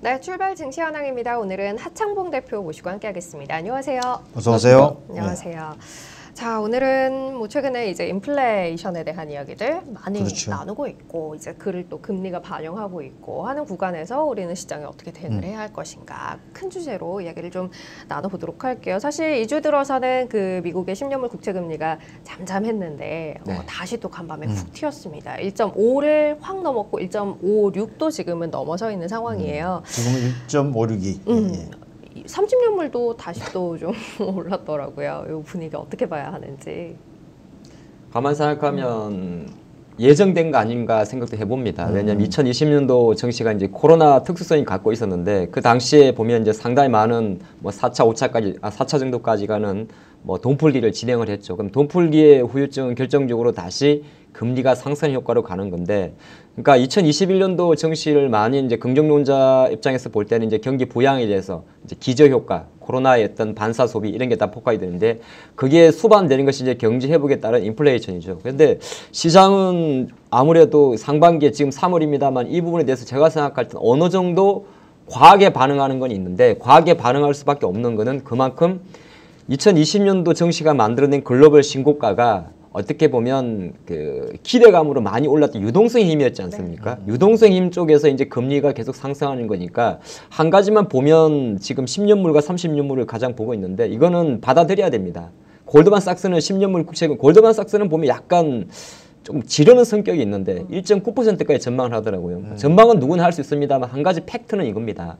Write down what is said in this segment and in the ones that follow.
네, 출발 증시 현황입니다. 오늘은 하창봉 대표 모시고 함께하겠습니다. 안녕하세요. 어서 오세요. 안녕하세요. 자, 오늘은 뭐 최근에 이제 인플레이션에 대한 이야기들 많이 그렇죠. 나누고 있고 이제 그를 또 금리가 반영하고 있고 하는 구간에서 우리는 시장에 어떻게 대응을 해야 할 것인가 큰 주제로 이야기를 좀 나눠보도록 할게요. 사실 2주 들어서는 그 미국의 10년물 국채 금리가 잠잠했는데 어, 네. 다시 또 간밤에 훅 튀었습니다. 1.5를 확 넘었고 1.56도 지금은 넘어서 있는 상황이에요. 지금 1.56이. 음. 예. 30년물도 다시 또 좀 올랐더라고요. 이 분위기 어떻게 봐야 하는지. 가만 생각하면 예정된 거 아닌가 생각도 해봅니다. 왜냐하면 2020년도 정시가 이제 코로나 특수성이 갖고 있었는데 그 당시에 보면 이제 상당히 많은 뭐 4차, 5차까지, 아, 4차 정도까지 가는 뭐 돈풀기를 진행을 했죠. 그럼 돈풀기의 후유증은 결정적으로 다시 금리가 상승 효과로 가는 건데, 그러니까 2021년도 정시를 많이 이제 긍정론자 입장에서 볼 때는 이제 경기 부양에 대해서 이제 기저 효과, 코로나의 어떤 반사 소비 이런 게 다 포괄이 되는데 그게 수반되는 것이 이제 경제 회복에 따른 인플레이션이죠. 그런데 시장은 아무래도 상반기에 지금 3월입니다만 이 부분에 대해서 제가 생각할 때는 어느 정도 과하게 반응하는 건 있는데 과하게 반응할 수밖에 없는 거는 그만큼 2020년도 정시가 만들어낸 글로벌 신고가가 어떻게 보면 그 기대감으로 많이 올랐던 유동성 힘이었지 않습니까? 유동성 힘 쪽에서 이제 금리가 계속 상승하는 거니까 한 가지만 보면 지금 10년물과 30년물을 가장 보고 있는데 이거는 받아들여야 됩니다. 골드만삭스는 10년물 국채금 골드만삭스는 보면 약간 조금 지르는 성격이 있는데 1.9%까지 전망을 하더라고요. 전망은 누구나 할 수 있습니다만 한 가지 팩트는 이겁니다.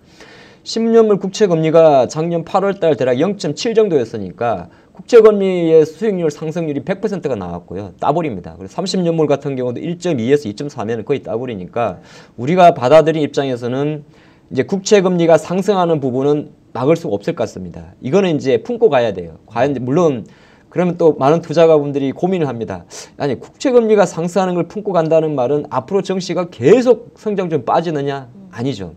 10년물 국채 금리가 작년 8월 달 대략 0.7 정도였으니까 국채 금리의 수익률 상승률이 100%가 나왔고요. 따블입니다. 그래서 30년물 같은 경우도 1.2에서 2.4면 거의 따블이니까 우리가 받아들인 입장에서는 이제 국채 금리가 상승하는 부분은 막을 수가 없을 것 같습니다. 이거는 이제 품고 가야 돼요. 과연 물론 그러면 또 많은 투자가분들이 고민을 합니다. 아니 국채 금리가 상승하는 걸 품고 간다는 말은 앞으로 정시가 계속 성장 좀 빠지느냐? 아니죠.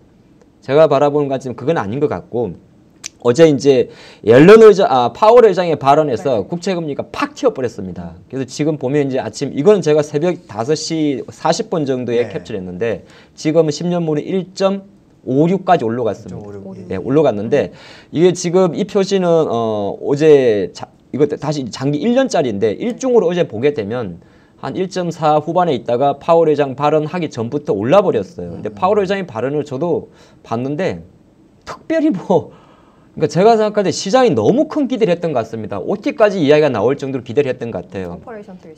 제가 바라보는 것처럼 그건 아닌 것 같고 어제 이제 옐런 의장, 아, 파월 의장의 발언에서 국채 금리가 팍 튀어버렸습니다. 그래서 지금 보면 이제 아침 이거는 제가 새벽 5시 40분 정도에 네. 캡처했는데 지금은 10년물이 1.56까지 올라갔습니다. 1.56. 네, 올라갔는데 이게 지금 이 표시는 어 어제 자, 이거 다시 장기 1년짜리인데 일중으로 어제 보게 되면 한 1.4 후반에 있다가 파월 회장 발언하기 전부터 올라 버렸어요. 근데 파월 회장의 발언을 저도 봤는데 특별히 뭐 그러니까 제가 생각할 때 시장이 너무 큰 기대를 했던 것 같습니다. OT까지 이야기가 나올 정도로 기대를 했던 것 같아요.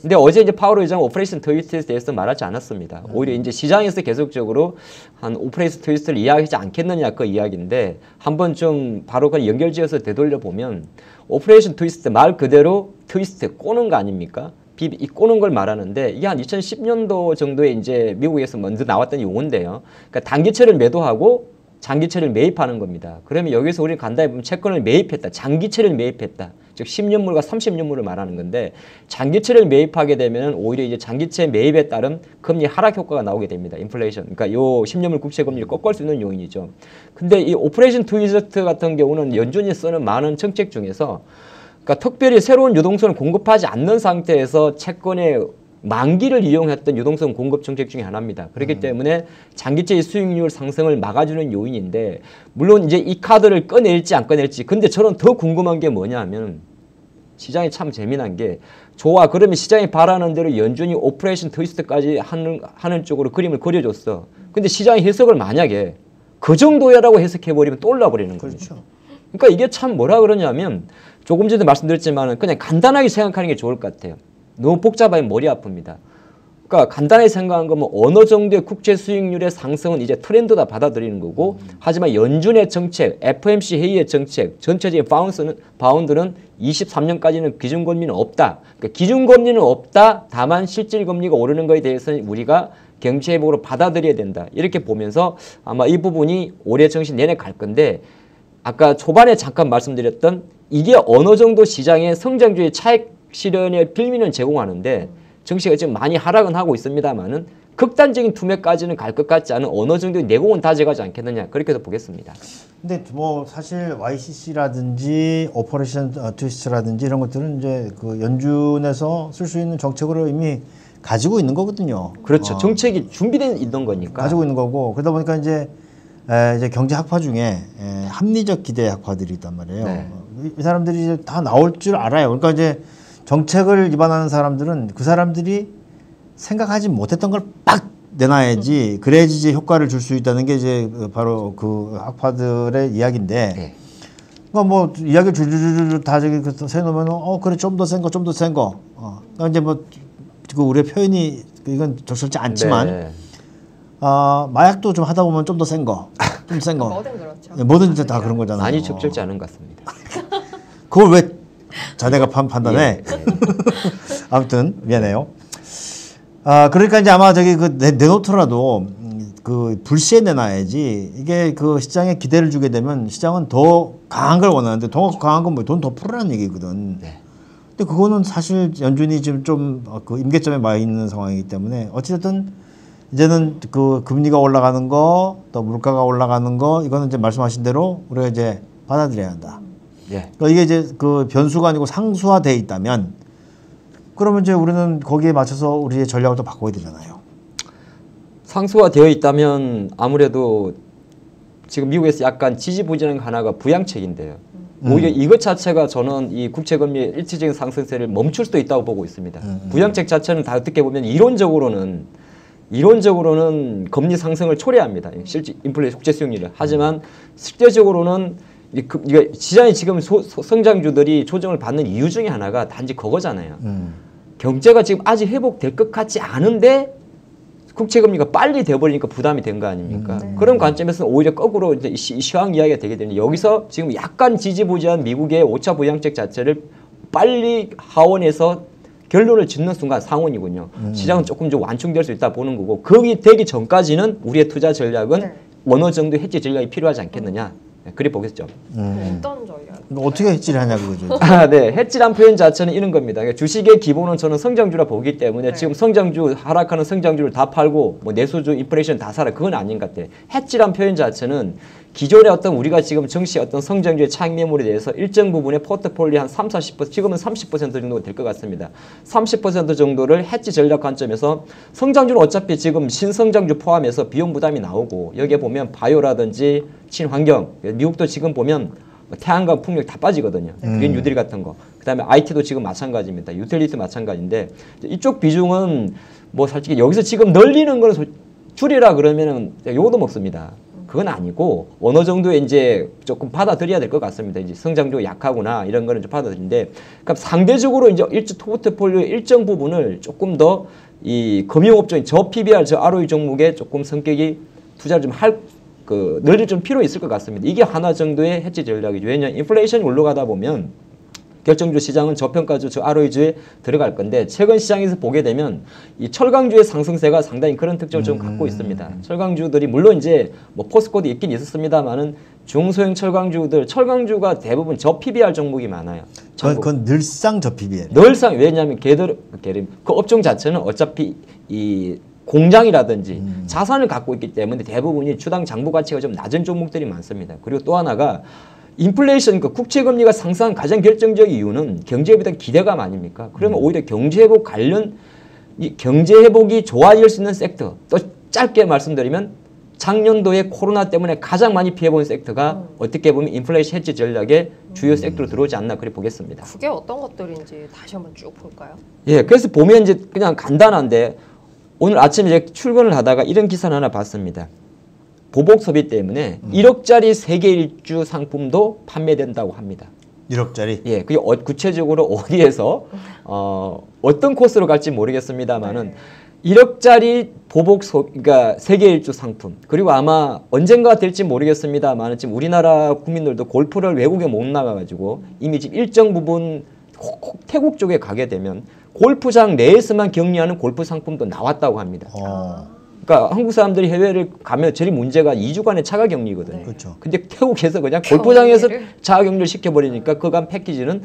근데 어제 이제 파월 의장 Operation Twist에 대해서 말하지 않았습니다. 오히려 이제 시장에서 계속적으로 한 Operation Twist를 이야기하지 않겠느냐 그 이야기인데 한번 좀 바로 그 연결지어서 되돌려 보면 Operation Twist 말 그대로 트위스트 꼬는 거 아닙니까? 비, 이 꼬는 걸 말하는데 이게 한 2010년도 정도에 이제 미국에서 먼저 나왔던 용어인데요. 그러니까 단기채를 매도하고 장기채를 매입하는 겁니다. 그러면 여기서 우리는 간단히 보면 채권을 매입했다. 장기채를 매입했다. 즉 10년물과 30년물을 말하는 건데 장기채를 매입하게 되면 오히려 이제 장기채 매입에 따른 금리 하락 효과가 나오게 됩니다. 인플레이션. 그러니까 요 10년물 국채 금리를 꺾을 수 있는 요인이죠. 근데 이 Operation Twist 같은 경우는 연준이 쓰는 많은 정책 중에서 그러니까 특별히 새로운 유동성을 공급하지 않는 상태에서 채권의 만기를 이용했던 유동성 공급 정책 중에 하나입니다. 그렇기 때문에 장기채의 수익률 상승을 막아주는 요인인데 물론 이제 이 카드를 꺼낼지 안 꺼낼지 근데 저는 더 궁금한 게 뭐냐면 시장이 참 재미난 게 좋아 그러면 시장이 바라는 대로 연준이 Operation Twist까지 하는 하는 쪽으로 그림을 그려줬어. 근데 시장이 해석을 만약에 그 정도야라고 해석해 버리면 또 올라 버리는 거예요. 그렇죠. 그러니까 이게 참 뭐라 그러냐면 조금 전에 말씀드렸지만은 그냥 간단하게 생각하는 게 좋을 것 같아요. 너무 복잡하면 머리 아픕니다. 그러니까 간단하게 생각한 거면 어느 정도의 국채 수익률의 상승은 이제 트렌드다 받아들이는 거고 하지만 연준의 정책, FOMC 회의의 정책, 전체적인 bounce는 bound는 23년까지는 기준금리는 없다. 그러니까 기준금리는 없다. 다만 실질금리가 오르는 거에 대해서는 우리가 경제 회복으로 받아들여야 된다. 이렇게 보면서 아마 이 부분이 올해 정시 내내 갈 건데 아까 초반에 잠깐 말씀드렸던 이게 어느 정도 시장의 성장주의 차익 실현의 빌미는 제공하는데 정시가 지금 많이 하락은 하고 있습니다만은 극단적인 투매까지는 갈 것 같지 않은 어느 정도의 내공은 다져가지 않겠느냐 그렇게도 보겠습니다. 근데 뭐 사실 YCC라든지 Operation 어, Twist라든지 이런 것들은 이제 그 연준에서 쓸 수 있는 정책으로 이미 가지고 있는 거거든요. 그렇죠. 어, 정책이 준비된 있는 거니까. 가지고 있는 거고 그러다 보니까 이제 에, 이제 경제 학파 중에 에, 합리적 기대 학파들이 있단 말이에요. 네. 이, 이 사람들이 이제 다 나올 줄 알아요. 그러니까 이제 정책을 입안하는 사람들은 그 사람들이 생각하지 못했던 걸 빡 내놔야지 그래야지 이제 효과를 줄 수 있다는 게 이제 그 바로 그 학파들의 이야기인데 네. 그러니까 뭐 이야기 줄줄줄줄 다 저기 그 세놓으면 어 그래 좀 더 센 거 좀 더 센 거. 어. 그러니까 이제 뭐 그 우리의 표현이 이건 적절치 않지만 네. 아 마약도 좀 하다 보면 좀 더 센 거, 좀 센 거. 뭐든 그렇죠. 예, 뭐든 이제 다 그런 거잖아요. 많이 적절치 않은 것 같습니다. 그걸 왜 자네가 판, 판단해? 예, 예. 아무튼 미안해요. 아 그러니까 이제 아마 저기 그 내, 내놓더라도 음, 그 불시에 내놔야지 이게 그 시장에 기대를 주게 되면 시장은 더 강한 걸 원하는데 더 강한 건 뭐 돈 더 풀으라는 얘기거든. 네. 근데 그거는 사실 연준이 지금 좀 그 임계점에 와 있는 상황이기 때문에 어찌됐든 이제는 그 금리가 올라가는 거 또 물가가 올라가는 거 이거는 이제 말씀하신 대로 우리가 이제 받아들여야 한다. 예. 그러니까 이게 이제 그 변수가 아니고 상수화돼 있다면 그러면 이제 우리는 거기에 맞춰서 우리의 전략을 또 바꿔야 되잖아요. 상수화되어 있다면 아무래도 지금 미국에서 약간 지지부진한 하나가 부양책인데요. 오히려 이것 자체가 저는 이 국채금리의 일시적인 상승세를 멈출 수도 있다고 보고 있습니다. 부양책 자체는 다 어떻게 보면 이론적으로는 이론적으로는 금리 상승을 초래합니다. 실제 인플레이션 국제 수익률을. 하지만 실제적으로는 이 그- 이게 시장이 지금 소- 소- 성장주들이 조정을 받는 이유 중에 하나가 단지 그거잖아요. 음. 경제가 지금 아직 회복될 것 같지 않은데 국채금리가 빨리 돼버리니까 부담이 된 거 아닙니까? 그런 관점에서는 오히려 거꾸로 이제 이 시- 이 시황 이야기가 되게 되는데 여기서 지금 약간 지지부진한 미국의 5차 부양책 자체를 빨리 하원에서 결론을 짓는 순간 상원이군요. 시장은 조금 좀 완충될 수 있다 보는 거고 거기 되기 전까지는 우리의 투자 전략은 네. 어느 정도 해지 전략이 필요하지 않겠느냐. 네, 그래 보겠죠. 음. 어떤 전략? 어떻게 해지를 하냐 그거죠. 아, 네. 해지란 표현 자체는 이런 겁니다. 그러니까 주식의 기본은 저는 성장주라 보기 때문에 네. 지금 성장주 하락하는 성장주를 다 팔고 뭐 내수주 인플레이션 다 사라 그건 아닌 것 같아요. 해지란 표현 자체는 기존의 어떤 우리가 지금 정시의 어떤 성장주의 차익 매물에 대해서 일정 부분의 포트폴리오 한 3, 40% 지금은 30% 정도 될 것 같습니다. 30% 정도를 해지 전략 관점에서 성장주는 어차피 지금 신성장주 포함해서 비용 부담이 나오고 여기에 보면 바이오라든지 친환경 미국도 지금 보면 뭐 태양광 풍력 다 빠지거든요. green util 같은 거. 그다음에 IT도 지금 마찬가지입니다. 유틸리티 마찬가지인데 이쪽 비중은 뭐 솔직히 여기서 지금 늘리는 거는 솔- 줄이라 그러면은 요거도 먹습니다. 그건 아니고 어느 정도 이제 조금 받아들여야 될 것 같습니다. 이제 성장도 약하구나 이런 거는 좀 받아들인데, 그러니까 상대적으로 이제 일주 포트폴리오의 일정 부분을 조금 더 이 금융업종인 저 PBR 저 ROE 종목에 조금 성격이 투자를 좀할 그 늘릴 좀 필요 있을 것 같습니다. 이게 하나 정도의 해지 전략이죠. 왜냐하면 인플레이션이 올라가다 보면 결정주 시장은 저평가주, 저 ROE주에 들어갈 건데 최근 시장에서 보게 되면 이 철강주의 상승세가 상당히 그런 특징을 좀 갖고 있습니다. 철강주들이 물론 이제 뭐 포스코도 있긴 있었습니다만은 중소형 철강주들 철강주가 대부분 저 PBR 종목이 많아요. 그건. 그건 늘상 저 PBL. 늘상 왜냐하면 걔들 걔들 그 업종 자체는 어차피 이 공장이라든지 자산을 갖고 있기 때문에 대부분이 주당 장부 가치가 좀 낮은 종목들이 많습니다. 그리고 또 하나가 인플레이션 그 국채 금리가 상승한 가장 결정적 이유는 경제에 대한 기대감 아닙니까? 그러면 오히려 경제 회복 관련 이 경제 회복이 좋아질 수 있는 섹터 또 짧게 말씀드리면 작년도에 코로나 때문에 가장 많이 피해본 섹터가 어떻게 보면 인플레이션 해지 전략의 주요 섹터로 들어오지 않나 그래 보겠습니다. 그게 어떤 것들인지 다시 한번 쭉 볼까요? 예, 그래서 보면 이제 그냥 간단한데 오늘 아침에 이제 출근을 하다가 이런 기사를 하나 봤습니다. 보복 소비 때문에 1억짜리 세계 일주 상품도 판매된다고 합니다. 1억짜리. 예, 그게 어- 구체적으로 어디에서 어, 어떤 코스로 갈지 모르겠습니다만은 1억짜리 보복 소, 그러니까 세계 일주 상품 그리고 아마 언젠가 될지 모르겠습니다만 지금 우리나라 국민들도 골프를 외국에 못 나가가지고 이미 지금 일정 부분 태국 쪽에 가게 되면 골프장 내에서만 격리하는 골프 상품도 나왔다고 합니다. 어. 그러니까 한국 사람들이 해외를 가면 제일 문제가 2주간의 차가 격리거든요. 그렇죠. 근데 태국에서 그냥 골프장에서? 자가 격리를 시켜버리니까 그간 패키지는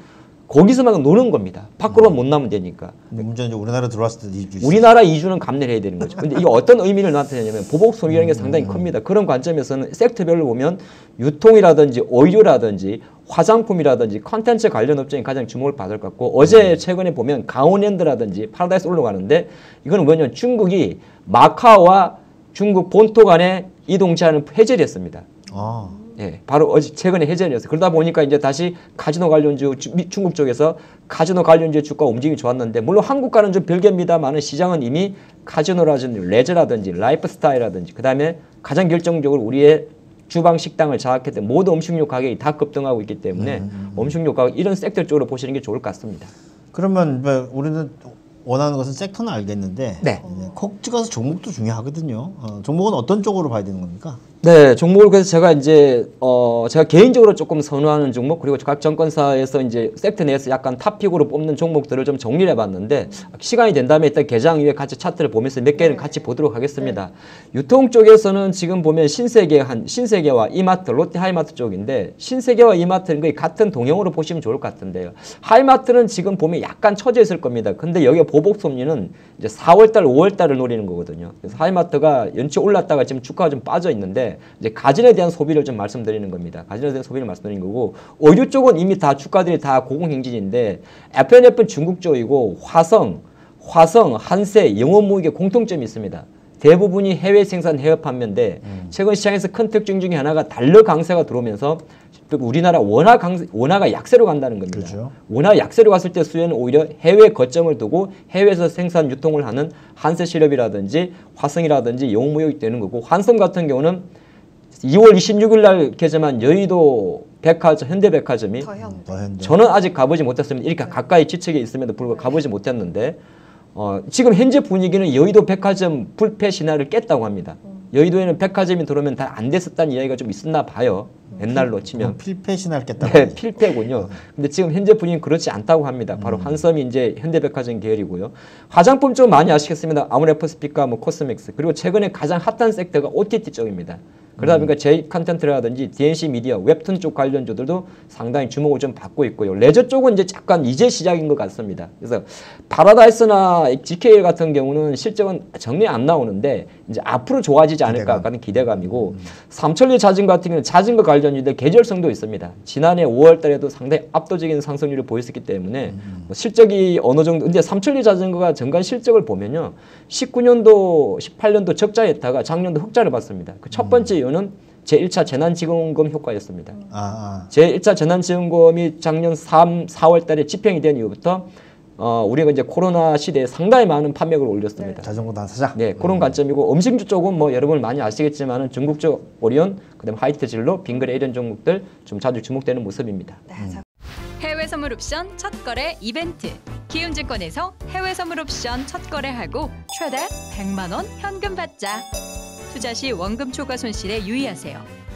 거기서만 노는 겁니다. 밖으로 못 나가면 되니까. 문제는 이제 우리나라 들어왔을 때 이주 우리나라 이주는 감내를 해야 되는 거죠. 근데 이게 어떤 의미를 나타내냐면 보복 소비라는 게 상당히 큽니다. 그런 관점에서는 섹터별로 보면 유통이라든지 의류라든지 화장품이라든지 컨텐츠 관련 업종이 가장 주목을 받을 것 같고 어제 최근에 보면 강원랜드라든지 파라다이스 올라가는데 이거는 뭐냐면 중국이 마카오와 중국 본토 간의 이동 제한을 해제를 했습니다. 아, 예, 바로 어제 최근에 해제였어요. 그러다 보니까 이제 다시 카지노 관련주 중국 쪽에서 카지노 관련주 주가 움직임이 좋았는데 물론 한국과는 좀 별개입니다만은 시장은 이미 카지노라든지 레저라든지 라이프스타일이라든지 그다음에 가장 결정적으로 우리의 주방 식당을 장악했던 모든 음식료 가격이 다 급등하고 있기 때문에 음식료 가격 이런 섹터 쪽으로 보시는 게 좋을 것 같습니다. 그러면 뭐 우리는 원하는 것은 섹터는 알겠는데 네. 이제 콕 찍어서 종목도 중요하거든요. 어, 종목은 어떤 쪽으로 봐야 되는 겁니까? 네, 종목을 그래서 제가 이제 어 제가 개인적으로 조금 선호하는 종목 그리고 각 정권사에서 이제 섹터 내에서 약간 탑픽으로 뽑는 종목들을 좀 정리를 해봤는데 시간이 된다면 일단 개장 이후에 같이 차트를 보면서 몇 개는 같이 보도록 하겠습니다. 유통 쪽에서는 지금 보면 신세계 한 신세계와 이마트, 롯데 하이마트 쪽인데 신세계와 이마트는 거의 같은 동형으로 보시면 좋을 것 같은데요. 하이마트는 지금 보면 약간 처져 있을 겁니다. 근데 여기 보복 섭리는 이제 4월 달, 5월 달을 노리는 거거든요. 그래서 하이마트가 연초 올랐다가 지금 주가가 좀 빠져 있는데 이제 가전에 대한 소비를 좀 말씀드리는 겁니다. 가전에 대한 소비를 말씀드리는 거고 의류 쪽은 이미 다 주가들이 다 고공행진인데 FNF는 중국 쪽이고 화성, 화성, 한세, 영업무역의 공통점이 있습니다. 대부분이 해외 생산 해외 판매인데 최근 시장에서 큰 특징 중에 하나가 달러 강세가 들어오면서 우리나라 원화 강 원화가 약세로 간다는 겁니다. 그렇죠. 원화 약세로 갔을 때 수혜는 오히려 해외 거점을 두고 해외에서 생산 유통을 하는 한세 실업이라든지 화성이라든지 영무역이 되는 거고 환성 같은 경우는 2월 26일 날 개점한 여의도 백화점 현대백화점이 더현. 현재. 저는 아직 가보지 못했습니다. 이렇게 가까이 지척에 있음에도 불구하고 가보지 못했는데 어, 지금 현재 분위기는 여의도 백화점 불패 신화를 깼다고 합니다. 여의도에는 백화점이 들어오면 다 안 됐었다는 이야기가 좀 있었나 봐요. 옛날로 치면. 그럼 필패신할 겠다. 네, 필패군요. 근데 지금 현재 분위기는 그렇지 않다고 합니다. 바로 한섬이 이제 현대백화점 계열이고요. 화장품 쪽 많이 아시겠습니다. 아모레퍼스피카, 뭐 코스맥스 그리고 최근에 가장 핫한 섹터가 OTT 쪽입니다. 그러다 보니까 제이 컨텐츠라든지 DNC 미디어, 웹툰 쪽 관련주들도 상당히 주목을 좀 받고 있고요. 레저 쪽은 이제 잠깐 이제 시작인 것 같습니다. 그래서 파라다이스나 GKL 같은 경우는 실적은 정리 안 나오는데 이제 앞으로 좋아지지 않을까 하는 기대감이고 삼천리 자전거 같은 경우는 자전거 관련주인데 계절성도 있습니다. 지난해 5월 달에도 상당히 압도적인 상승률을 보였었기 때문에 뭐 실적이 어느 정도 근데 삼천리 자전거가 전간 실적을 보면요. 19년도 18년도 적자였다가 작년도 흑자를 봤습니다. 그 첫 번째 이유는 제1차 재난지원금 효과였습니다. 아, 아. 제1차 재난지원금이 작년 3, 4월 달에 집행이 된 이후부터 어, 우리가 이제 코로나 시대에 상당히 많은 판매額을 올렸습니다. 자전거 다 사자. 네, 그런 관점이고 음식주 쪽은 뭐 여러분 많이 아시겠지만은 중국 쪽 오리온, 그다음 화이트 진로, 빙그레 이런 종목들 좀 자주 주목되는 모습입니다. 네, 자, 해외 선물 옵션 첫 거래 이벤트. 키움증권에서 해외 선물 옵션 첫 거래하고 최대 100만 원 현금 받자. 투자 시 원금 초과 손실에 유의하세요.